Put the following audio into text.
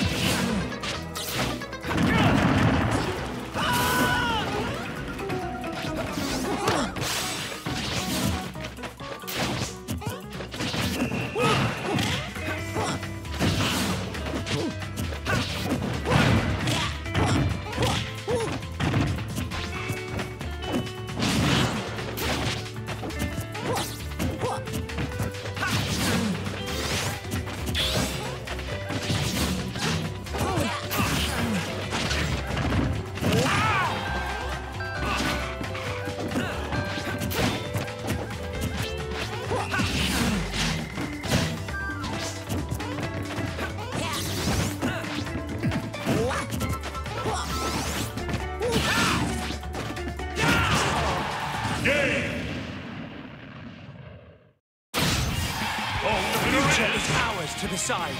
Rock. Game! Oh, the future is ours to decide.